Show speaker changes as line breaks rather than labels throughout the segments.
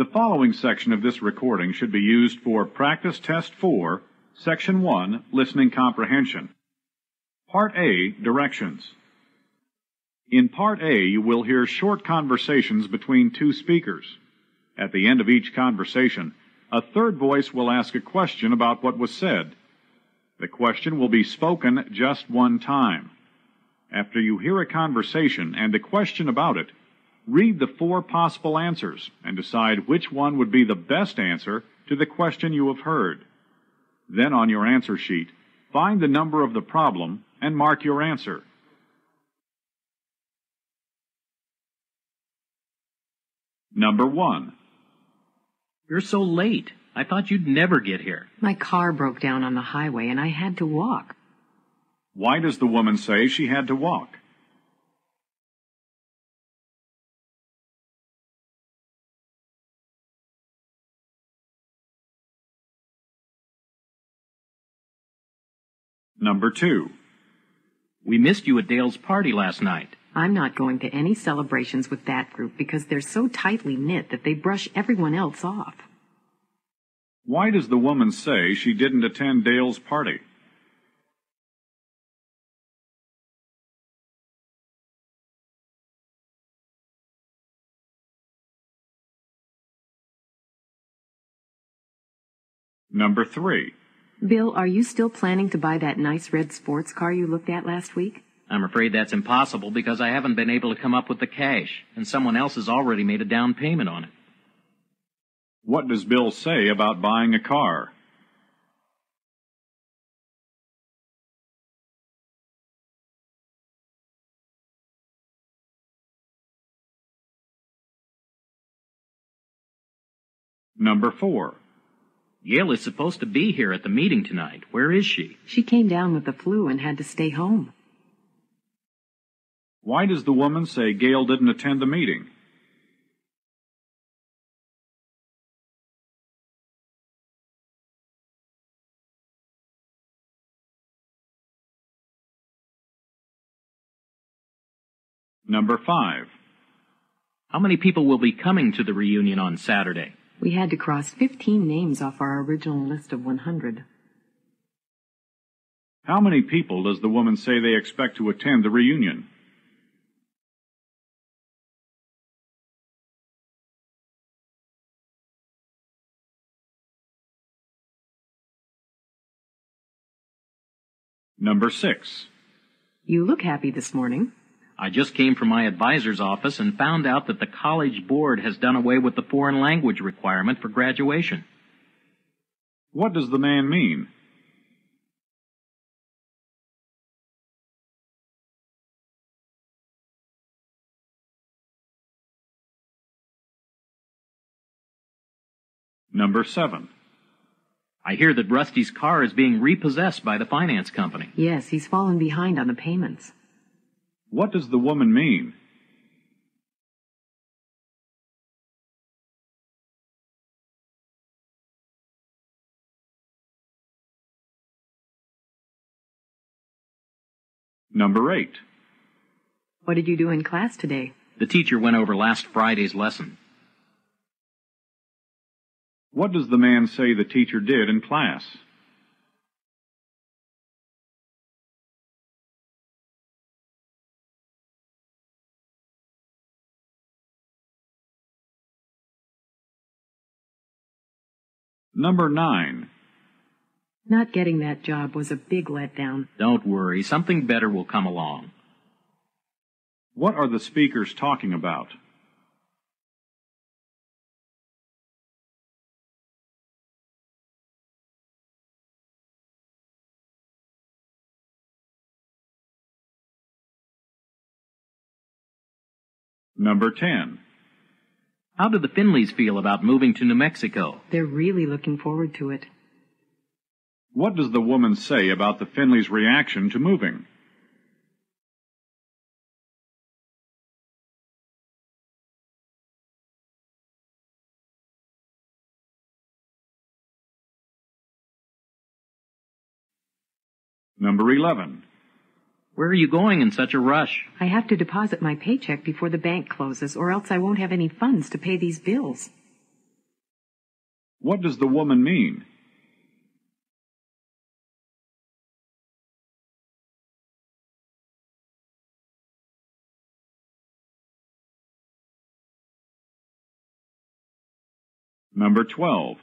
The following section of this recording should be used for Practice Test 4, Section 1, Listening Comprehension. Part A, Directions. In Part A, you will hear short conversations between two speakers. At the end of each conversation, a third voice will ask a question about what was said. The question will be spoken just one time. After you hear a conversation and a question about it, read the four possible answers and decide which one would be the best answer to the question you have heard. Then on your answer sheet, find the number of the problem and mark your answer. Number one.
You're so late. I thought you'd never get here.
My car broke down on the highway and I had to walk.
Why does the woman say she had to walk? Number two.
We missed you at Dale's party last night.
I'm not going to any celebrations with that group because they're so tightly knit that they brush everyone else off.
Why does the woman say she didn't attend Dale's party? Number three.
Bill, are you still planning to buy that nice red sports car you looked at last week?
I'm afraid that's impossible because I haven't been able to come up with the cash, and someone else has already made a down payment on it.
What does Bill say about buying a car? Number four.
Gail is supposed to be here at the meeting tonight. Where is she?
She came down with the flu and had to stay home.
Why does the woman say Gail didn't attend the meeting? Number five.
How many people will be coming to the reunion on Saturday?
We had to cross 15 names off our original list of 100.
How many people does the woman say they expect to attend the reunion? Number six.
You look happy this morning.
I just came from my advisor's office and found out that the college board has done away with the foreign language requirement for graduation.
What does the man mean? Number seven.
I hear that Rusty's car is being repossessed by the finance company.
Yes, he's fallen behind on the payments.
What does the woman mean? Number eight.
What did you do in class today?
The teacher went over last Friday's lesson.
What does the man say the teacher did in class? Number nine.
Not getting that job was a big letdown.
Don't worry, something better will come along.
What are the speakers talking about? Number 10.
How do the Finleys feel about moving to New Mexico?
They're really looking forward to it.
What does the woman say about the Finleys' reaction to moving? Number 11.
Where are you going in such a rush?
I have to deposit my paycheck before the bank closes, or else I won't have any funds to pay these bills.
What does the woman mean? Number 12.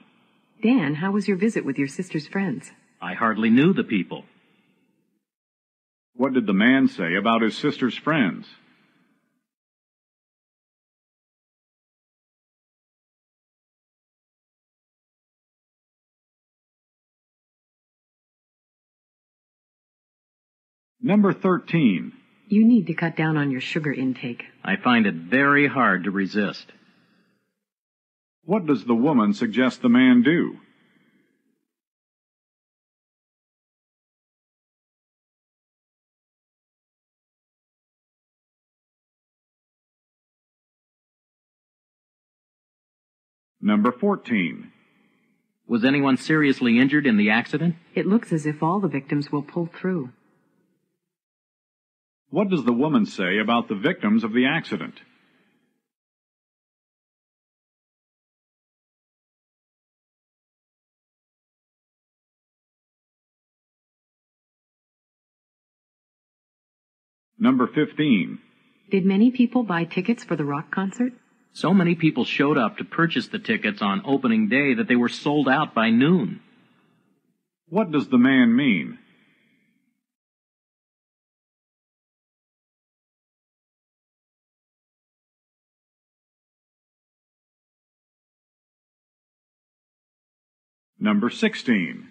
Dan, how was your visit with your sister's friends?
I hardly knew the people.
What did the man say about his sister's friends? Number 13.
You need to cut down on your sugar intake.
I find it very hard to resist.
What does the woman suggest the man do? Number 14.
Was anyone seriously injured in the accident?
It looks as if all the victims will pull through.
What does the woman say about the victims of the accident? Number 15.
Did many people buy tickets for the rock concert?
So many people showed up to purchase the tickets on opening day that they were sold out by noon.
What does the man mean? Number 16.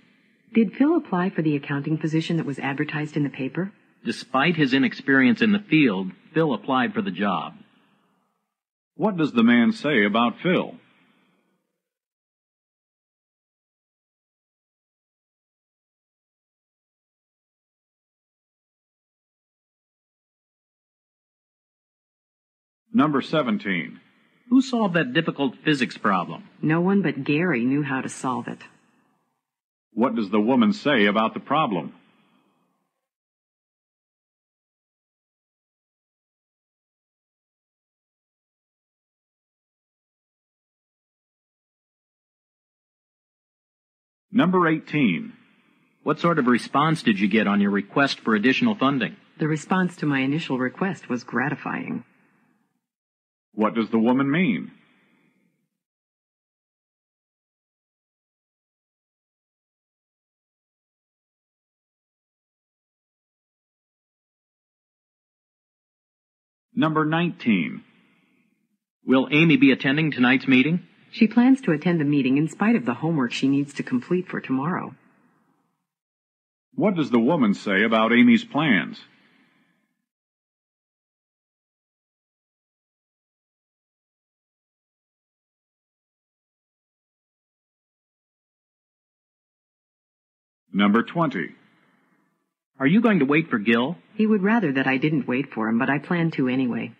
Did Phil apply for the accounting position that was advertised in the paper?
Despite his inexperience in the field, Phil applied for the job.
What does the man say about Phil? Number 17.
Who solved that difficult physics problem?
No one but Gary knew how to solve it.
What does the woman say about the problem? Number 18.
What sort of response did you get on your request for additional funding?
The response to my initial request was gratifying.
What does the woman mean? Number 19.
Will Amy be attending tonight's meeting?
She plans to attend the meeting in spite of the homework she needs to complete for tomorrow.
What does the woman say about Amy's plans? Number 20.
Are you going to wait for Gil?
He would rather that I didn't wait for him, but I plan to anyway.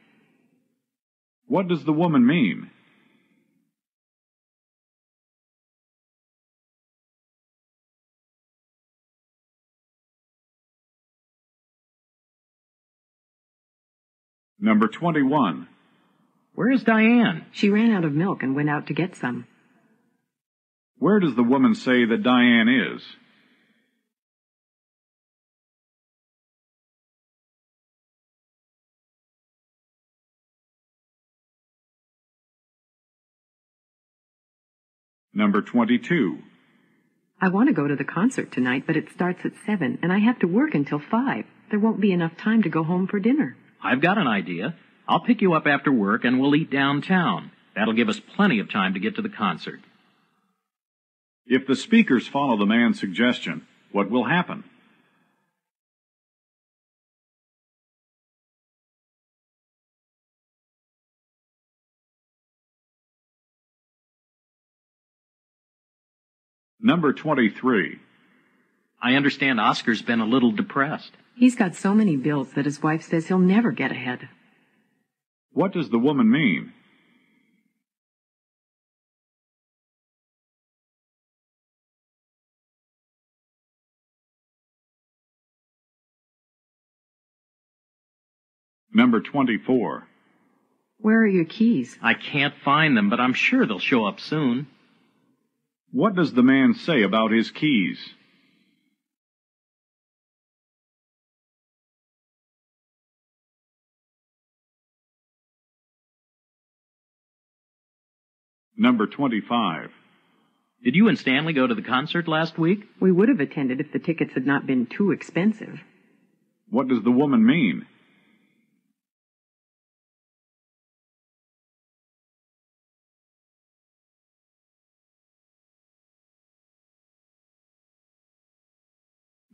What does the woman mean? Number 21.
Where is Diane?
She ran out of milk and went out to get some.
Where does the woman say that Diane is? Number 22.
I want to go to the concert tonight, but it starts at 7, and I have to work until 5. There won't be enough time to go home for dinner.
I've got an idea. I'll pick you up after work and we'll eat downtown. That'll give us plenty of time to get to the concert.
If the speakers follow the man's suggestion, what will happen? Number 23.
I understand Oscar's been a little depressed.
He's got so many bills that his wife says he'll never get ahead.
What does the woman mean? Number 24.
Where are your keys?
I can't find them, but I'm sure they'll show up soon.
What does the man say about his keys? Number 25.
Did you and Stanley go to the concert last week?
We would have attended if the tickets had not been too expensive.
What does the woman mean?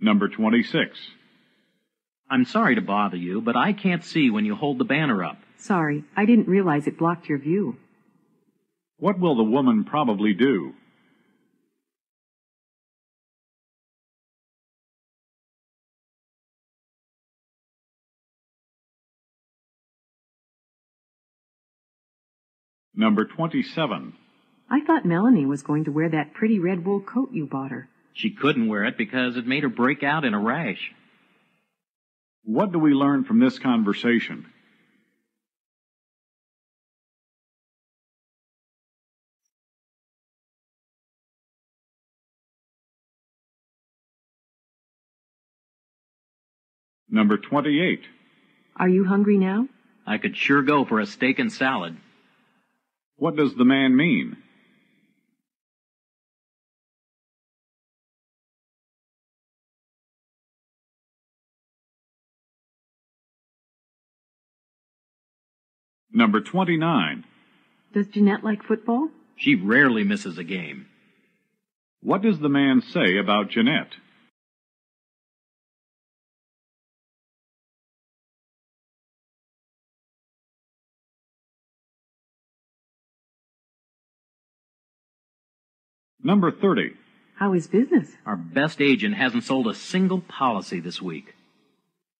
Number 26.
I'm sorry to bother you, but I can't see when you hold the banner up.
Sorry, I didn't realize it blocked your view.
What will the woman probably do? Number 27.
I thought Melanie was going to wear that pretty red wool coat you bought her.
She couldn't wear it because it made her break out in a rash.
What do we learn from this conversation? Number 28.
Are you hungry now?
I could sure go for a steak and salad.
What does the man mean? Number 29.
Does Jeanette like football?
She rarely misses a game.
What does the man say about Jeanette? Number 30.
How is business?
Our best agent hasn't sold a single policy this week.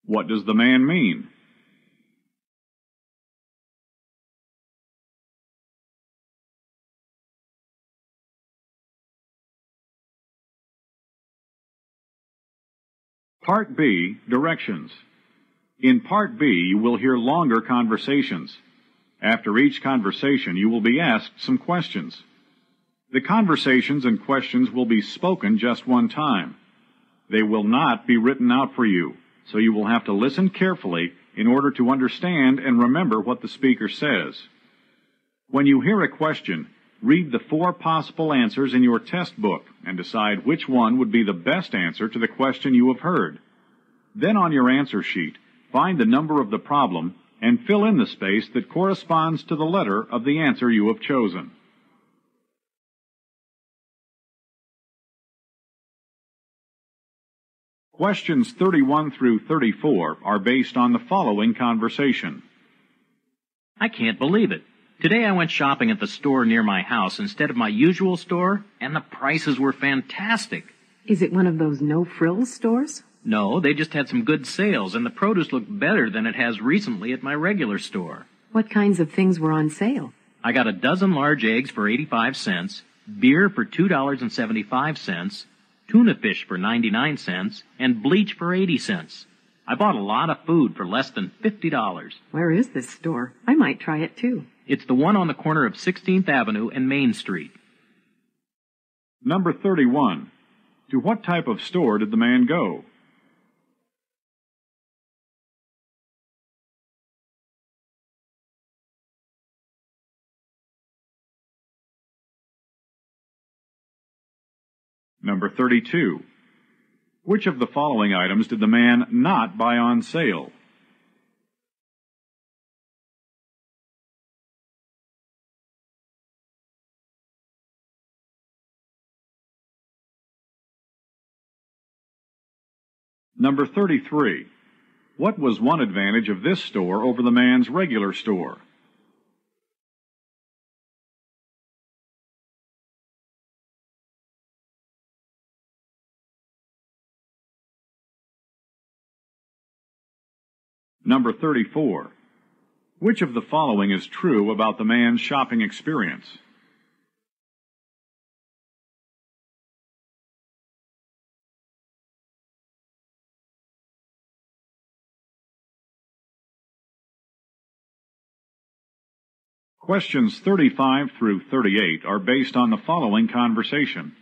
What does the man mean? Part B, Directions. In Part B, you will hear longer conversations. After each conversation, you will be asked some questions. The conversations and questions will be spoken just one time. They will not be written out for you, so you will have to listen carefully in order to understand and remember what the speaker says. When you hear a question, read the four possible answers in your test book and decide which one would be the best answer to the question you have heard. Then on your answer sheet, find the number of the problem and fill in the space that corresponds to the letter of the answer you have chosen. Questions 31 through 34 are based on the following conversation.
I can't believe it. Today I went shopping at the store near my house instead of my usual store, and the prices were fantastic.
Is it one of those no frills stores?
No, they just had some good sales, and the produce looked better than it has recently at my regular store.
What kinds of things were on sale?
I got a dozen large eggs for 85 cents, beer for $2.75, tuna fish for 99 cents, and bleach for 80 cents. I bought a lot of food for less than $50.
Where is this store? I might try it too.
It's the one on the corner of 16th Avenue and Main Street.
Number 31. To what type of store did the man go? Number 32. Which of the following items did the man not buy on sale? Number 33. What was one advantage of this store over the man's regular store? Number 34. Which of the following is true about the man's shopping experience? Questions 35 through 38 are based on the following conversation.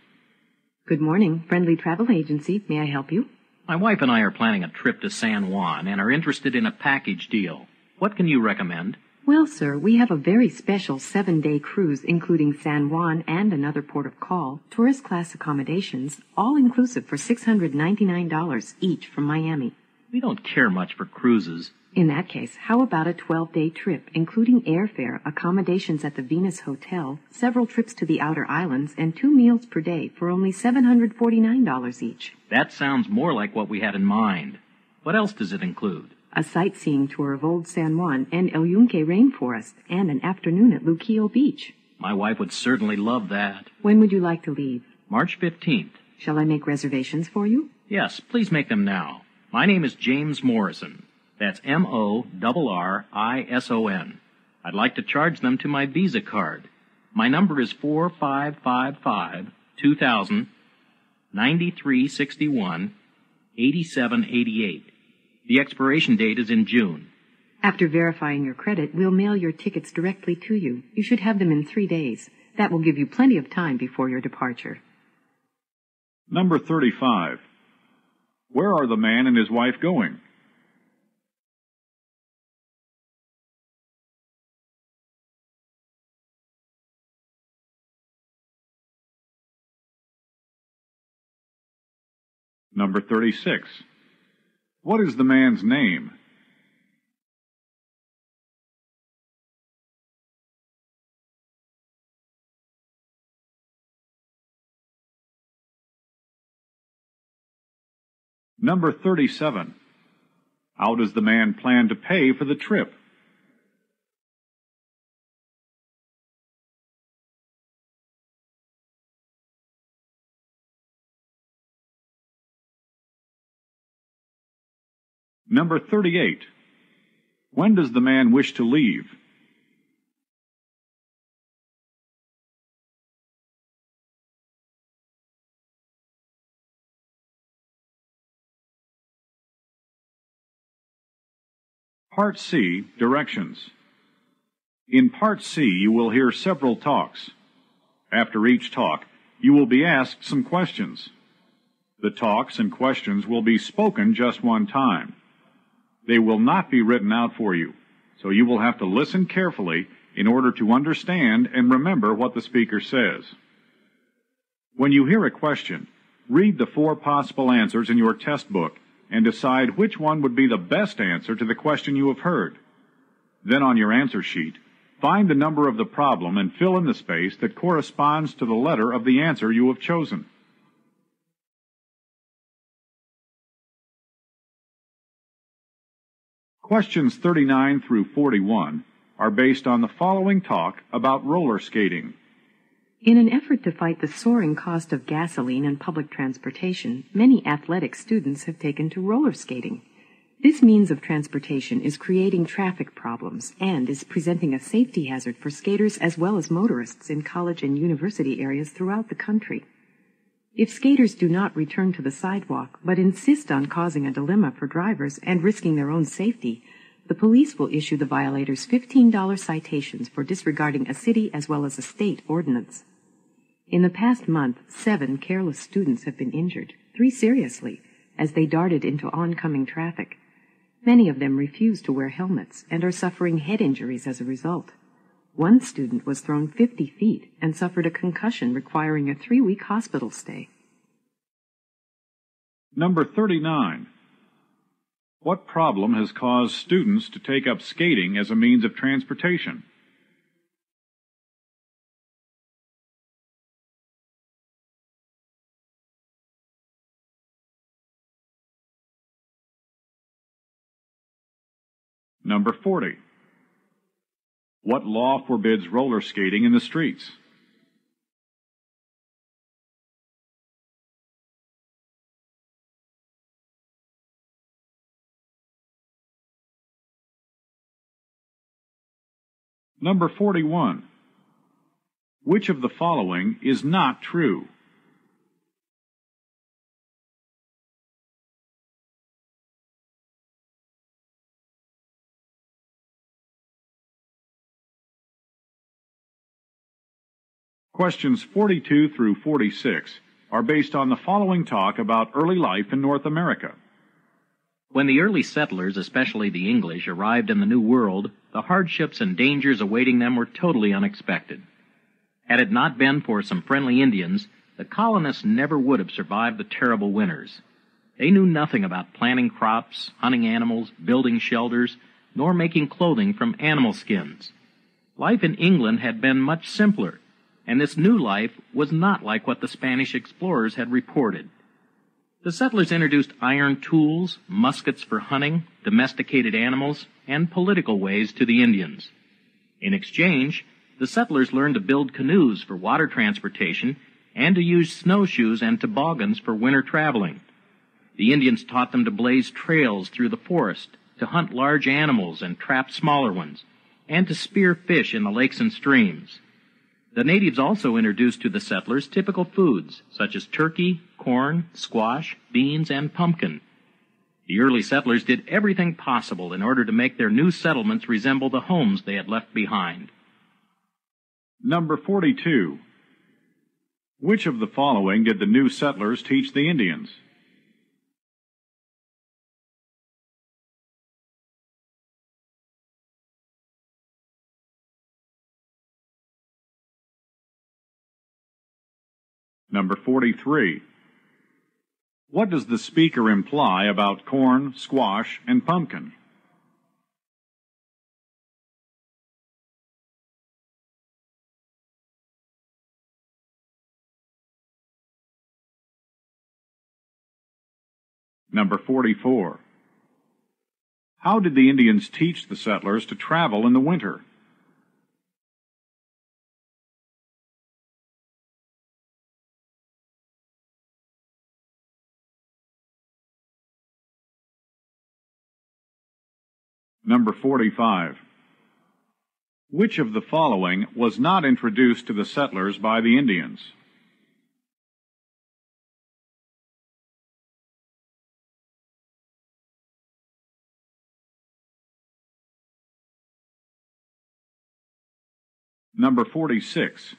Good morning, Friendly Travel Agency. May I help you?
My wife and I are planning a trip to San Juan and are interested in a package deal. What can you recommend?
Well, sir, we have a very special seven-day cruise including San Juan and another port of call, tourist class accommodations, all inclusive for $699 each from Miami.
We don't care much for cruises.
In that case, how about a 12-day trip, including airfare, accommodations at the Venus Hotel, several trips to the outer islands, and two meals per day for only $749 each?
That sounds more like what we had in mind. What else does it include?
A sightseeing tour of Old San Juan and El Yunque Rainforest, and an afternoon at Luquillo Beach.
My wife would certainly love that.
When would you like to leave?
March 15th.
Shall I make reservations for you?
Yes, please make them now. My name is James Morrison. That's M-O-R-R-I-S-O-N. I'd like to charge them to my Visa card. My number is 4555 2000 9361 8788. The expiration date is in June.
After verifying your credit, we'll mail your tickets directly to you. You should have them in three days. That will give you plenty of time before your departure.
Number 35. Where are the man and his wife going? Number 36. What is the man's name? Number 37. How does the man plan to pay for the trip? Number 38. When does the man wish to leave? Part C, Directions. In Part C, you will hear several talks. After each talk, you will be asked some questions. The talks and questions will be spoken just one time. They will not be written out for you, so you will have to listen carefully in order to understand and remember what the speaker says. When you hear a question, read the four possible answers in your test book and decide which one would be the best answer to the question you have heard. Then on your answer sheet, find the number of the problem and fill in the space that corresponds to the letter of the answer you have chosen. Questions 39 through 41 are based on the following talk about roller skating.
In an effort to fight the soaring cost of gasoline and public transportation, many athletic students have taken to roller skating. This means of transportation is creating traffic problems and is presenting a safety hazard for skaters as well as motorists in college and university areas throughout the country. If skaters do not return to the sidewalk, but insist on causing a dilemma for drivers and risking their own safety, the police will issue the violators $15 citations for disregarding a city as well as a state ordinance. In the past month, seven careless students have been injured, three seriously, as they darted into oncoming traffic. Many of them refuse to wear helmets and are suffering head injuries as a result. One student was thrown 50 feet and suffered a concussion requiring a three-week hospital stay.
Number 39. What problem has caused students to take up skating as a means of transportation? Number 40. What law forbids roller skating in the streets? Number 41. Which of the following is not true? Questions 42 through 46 are based on the following talk about early life in North America.
When the early settlers, especially the English, arrived in the New World, the hardships and dangers awaiting them were totally unexpected. Had it not been for some friendly Indians, the colonists never would have survived the terrible winters. They knew nothing about planting crops, hunting animals, building shelters, nor making clothing from animal skins. Life in England had been much simpler, and this new life was not like what the Spanish explorers had reported. The settlers introduced iron tools, muskets for hunting, domesticated animals, and political ways to the Indians. In exchange, the settlers learned to build canoes for water transportation and to use snowshoes and toboggans for winter traveling. The Indians taught them to blaze trails through the forest, to hunt large animals and trap smaller ones, and to spear fish in the lakes and streams. The natives also introduced to the settlers typical foods such as turkey, corn, squash, beans, and pumpkin. The early settlers did everything possible in order to make their new settlements resemble the homes they had left behind.
Number 42. Which of the following did the new settlers teach the Indians? Number 43. What does the speaker imply about corn, squash, and pumpkin? Number 44. How did the Indians teach the settlers to travel in the winter? Number 45. Which of the following was not introduced to the settlers by the Indians? Number 46.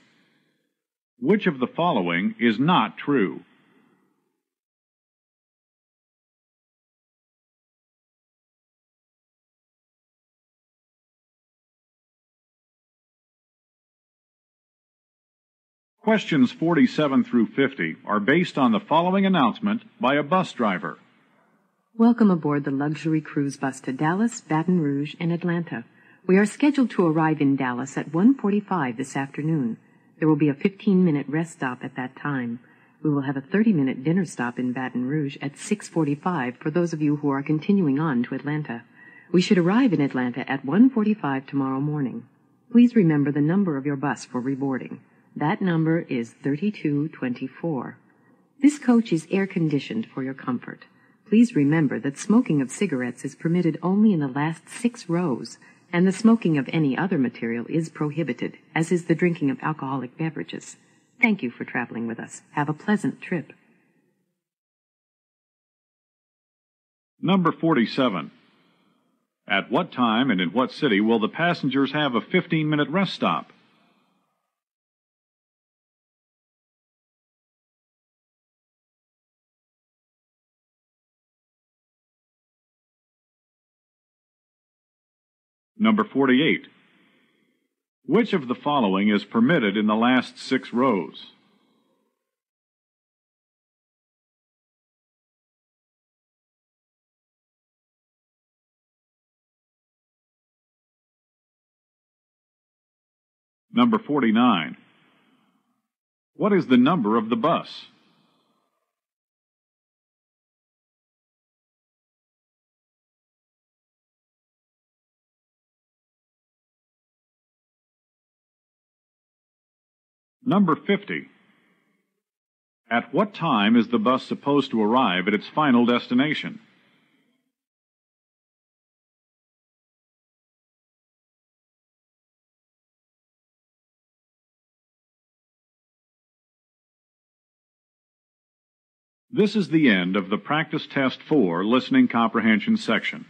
Which of the following is not true? Questions 47 through 50 are based on the following announcement by a bus driver.
Welcome aboard the luxury cruise bus to Dallas, Baton Rouge, and Atlanta. We are scheduled to arrive in Dallas at 1:45 this afternoon. There will be a 15-minute rest stop at that time. We will have a 30-minute dinner stop in Baton Rouge at 6:45 for those of you who are continuing on to Atlanta. We should arrive in Atlanta at 1:45 tomorrow morning. Please remember the number of your bus for reboarding. That number is 3224. This coach is air conditioned for your comfort. Please remember that smoking of cigarettes is permitted only in the last six rows, and the smoking of any other material is prohibited, as is the drinking of alcoholic beverages. Thank you for traveling with us. Have a pleasant trip.
Number 47. At what time and in what city will the passengers have a 15 minute rest stop? Number 48. Which of the following is permitted in the last six rows? Number 49. What is the number of the bus? Number 50. At what time is the bus supposed to arrive at its final destination? This is the end of the Practice Test 4 Listening Comprehension section.